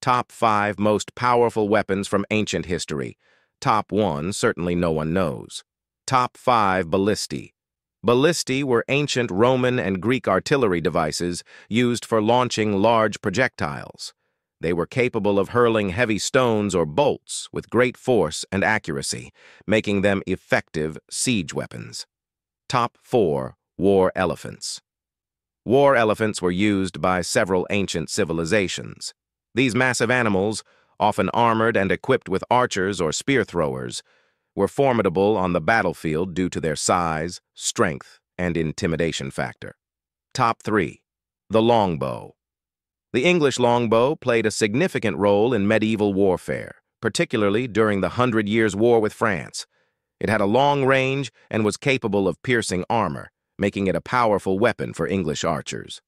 Top 5 most powerful weapons from ancient history. Top 1, certainly no one knows. Top 5 ballistae. Ballistae were ancient Roman and Greek artillery devices used for launching large projectiles. They were capable of hurling heavy stones or bolts with great force and accuracy, making them effective siege weapons. Top 4 War Elephants War elephants were used by several ancient civilizations. These massive animals, often armored and equipped with archers or spear throwers, were formidable on the battlefield due to their size, strength, and intimidation factor. Top 3. The Longbow The English longbow played a significant role in medieval warfare, particularly during the Hundred Years' War with France. It had a long range and was capable of piercing armor, making it a powerful weapon for English archers.